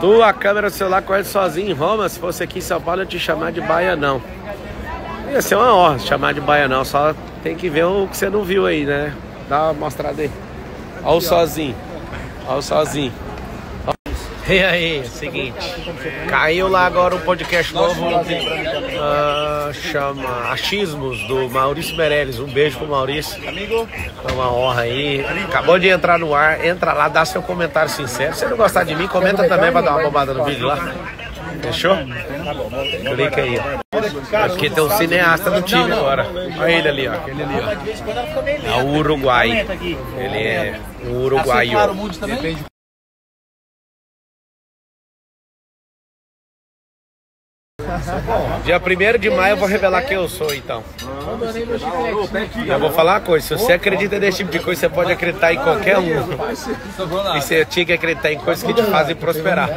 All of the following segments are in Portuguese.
Tu, a câmera do celular corre sozinho em Roma. Se fosse aqui em São Paulo, eu te chamar de baianão. Ia ser uma honra chamar de baianão. Só tem que ver o que você não viu aí, né? Dá uma mostrada aí. Olha o sozinho. Olha o sozinho. E aí, seguinte, caiu lá agora um podcast novo, uh, chama Achismos, do Maurício Meirelles. Um beijo pro Maurício. Amigo. É uma honra aí. Acabou de entrar no ar, entra lá, dá seu comentário sincero. Se você não gostar de mim, comenta também pra dar uma bombada no vídeo lá. Fechou? Clica aí, ó. Aqui tem um cineasta no time agora. Olha ele ali, ó. Aquele ali, ó. É o Uruguai. Ele é um uruguaio. Dia 1 de maio eu vou revelar quem eu sou, então. Eu vou falar uma coisa, se você acredita nesse tipo de coisa, você pode acreditar em qualquer um. E você tinha que acreditar em coisas que te fazem prosperar.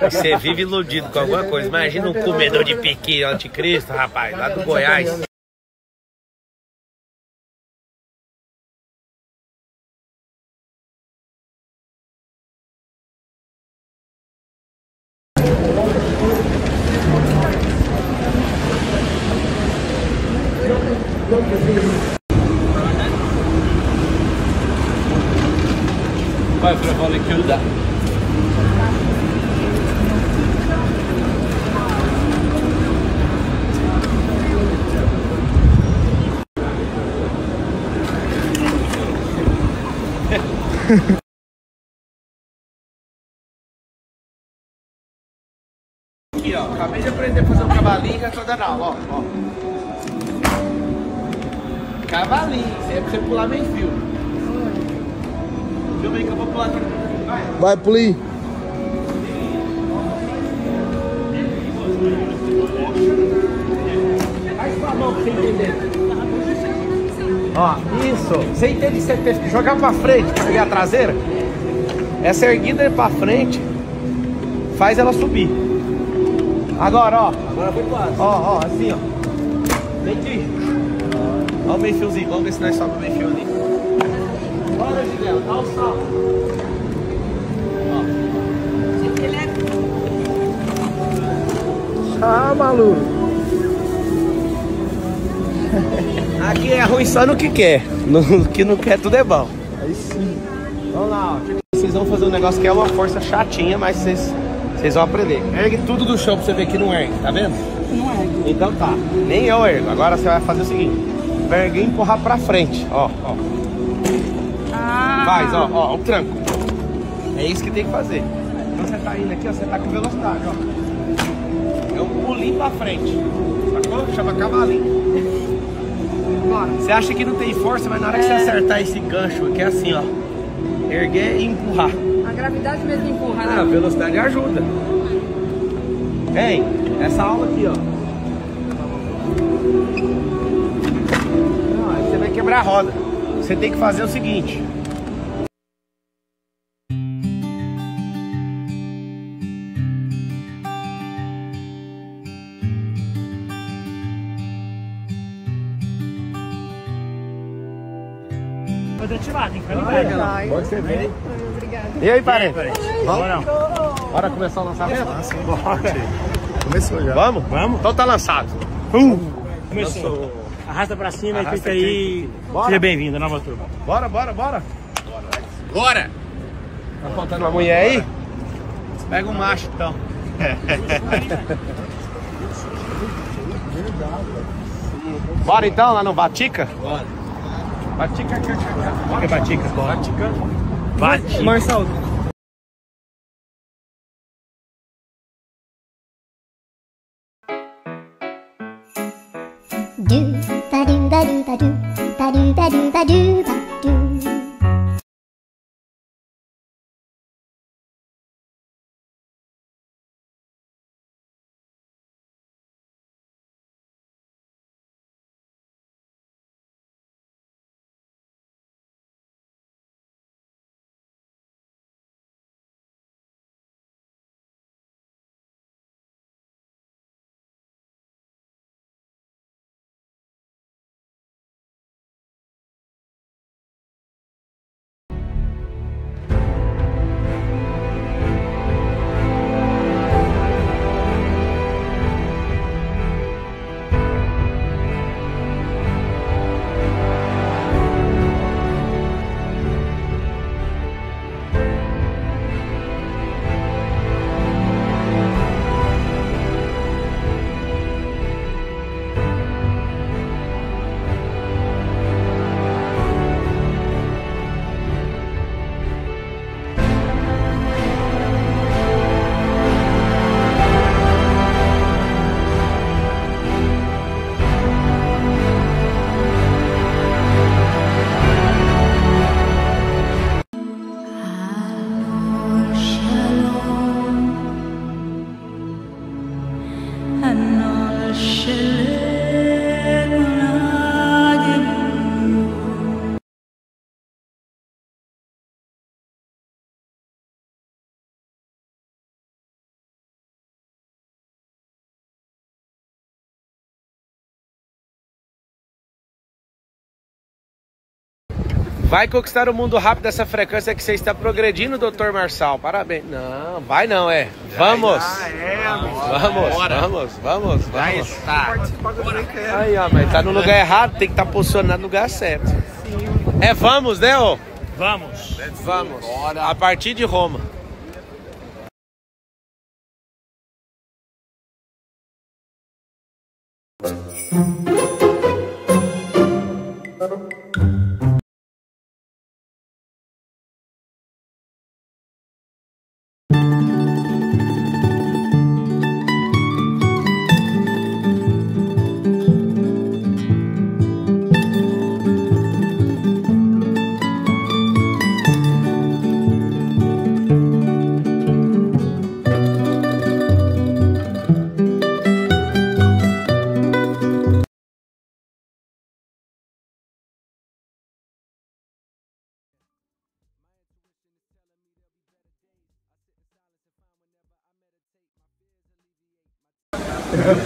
Você vive iludido com alguma coisa. Imagina um comedor de piqui anticristo, rapaz, lá do Goiás. Där. Aqui, ó. Acabei de aprender a fazer um cavalinho já tô dando aula, ó. ó. Cavalinho, isso é pra você pular meio fio. Filma aí que eu vou pular aqui. Vai. Você entender. Ó, isso. Você entende você tem que jogar pra frente pra pegar a traseira? Essa erguida pra frente faz ela subir. Agora, ó. Agora foi quase. Ó, ó, assim, ó. Vem aqui. Ó o meio fiozinho. Vamos ver se nós sobra o meio fio ali. Bora, Ginela. Dá o salto. Ah, maluco. Aqui é ruim só no que quer. No que não quer, tudo é bom. Aí sim. Vamos lá, ó. Vocês vão fazer um negócio que é uma força chatinha, mas vocês, vocês vão aprender. Ergue tudo do chão pra você ver que não ergue, tá vendo? Não é. Então tá. Nem eu ergo. Agora você vai fazer o seguinte: vai erguer e empurrar pra frente. Ó, ó. Ah. Faz, ó, ó, o tranco. É isso que tem que fazer. Quando você tá indo aqui, ó, você tá com velocidade, ó. É um pulinho pra frente. Sacou? Chama cavalinho. Bora. Você acha que não tem força, mas na hora que você É. acertar esse gancho aqui é assim, ó. Erguer e empurrar. A gravidade mesmo empurra, Ah, a né? velocidade ajuda. Hein? Essa aula aqui, ó. Não, aí você vai quebrar a roda. Você tem que fazer o seguinte. Obrigada. E aí, parente? Vamos não. Bora começar o lançamento? Começou já. Vamos? Vamos. Então tá lançado. Começou. Arrasta pra cima Arrasta e clica aí. Bora. Seja bem-vindo, nova turma. Bora, bora, bora. Bora! Tá faltando uma mulher aí? Pega um macho então. Bora então lá no Batica? Bora. Batica, Batica. O que é Batica? Batica. Bate. Marçal. do ba do ba do ba do ba do ba do ba do ba Vai conquistar o mundo rápido essa frequência que você está progredindo, doutor Marçal. Parabéns. Não, vai não, é. Vamos. Vamos, vamos, vamos, vamos. está. Aí, ó, mas tá no lugar errado, tem que estar posicionado no lugar certo. É vamos, né, ô? Vamos. Vamos. A partir de Roma.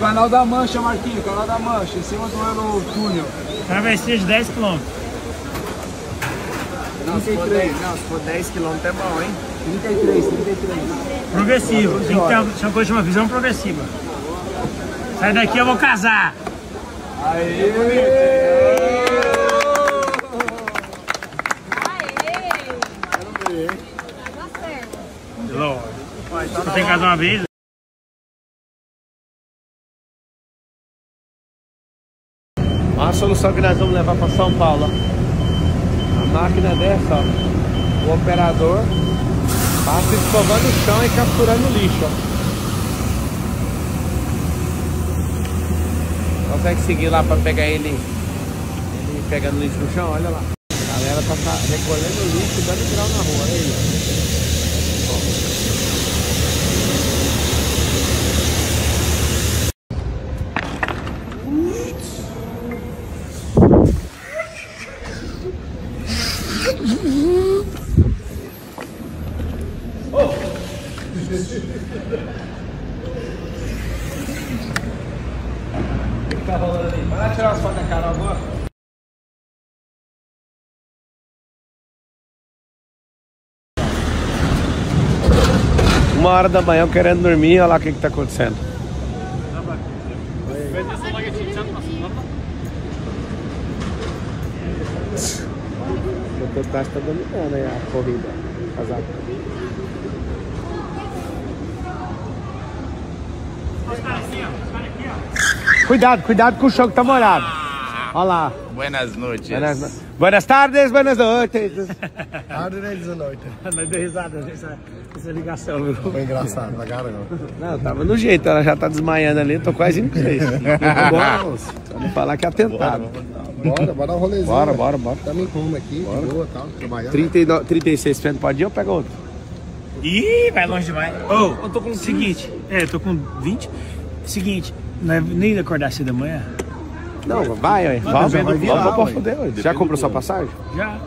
Canal da Mancha, Marquinhos, Canal da Mancha, em cima do Eurotúnel. Travessia de 10 km. Não, se for 10, não, se for 10 km é bom, hein? 33, 33. Progressivo. Tem que ter uma, uma coisa de uma visão progressiva. Sai daqui, eu vou casar. Aê! Tá certo. Lógico. Você tem que casar uma vez? A solução que nós vamos levar para São Paulo. A máquina dessa, ó. O operador passa escovando o chão e capturando o lixo, ó. Consegue seguir lá para pegar ele, ele pegando lixo no chão? Olha lá. A galera tá ca- recolhendo o lixo e dando grau na rua. Olha aí. O que tá rolando ali? Vai lá tirar umas fotos da Carol agora. Uma hora da manhã querendo dormir, olha lá o que, que tá acontecendo. O Totassi tá dominando aí a corrida. Casaco. Cuidado, cuidado com o chão que tá molhado. Olha lá. Buenas noches. Buenas, buenas tardes, buenas noites. Tarde né, 19. Nós deu risada nessa, nessa ligação, viu? Foi engraçado, pra caramba. Não, tava no jeito, ela já tá desmaiando ali, eu tô quase indo moço. Pra não falar que é atentado. Bora, bora dar um rolezinho. Bora, né? bora, bora. Tamo em Roma aqui, de boa e tal, trabalhando. 39, 36 frente pode ir ou pega outro? Ih, vai longe demais. Ô, eu tô com o seguinte. É, eu tô com 20. Seguinte, não é nem acordar cedo da manhã? Não, vai, aí. Vamos, vamos, vamos pra ué. fuder, ué. Já comprou sua passagem? Já.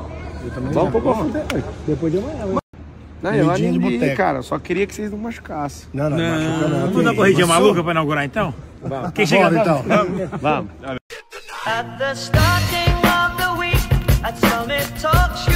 Vamos pra fuder, ué. Depois de amanhã. Não, eu animo, boteco. cara. eu Só queria que vocês não machucassem. Não, não, não, machuca não. Vamos dar uma corridinha maluca pra inaugurar então? Quem chega Bora, então. Vamos. At the starting of the week, at Summit Talk Show.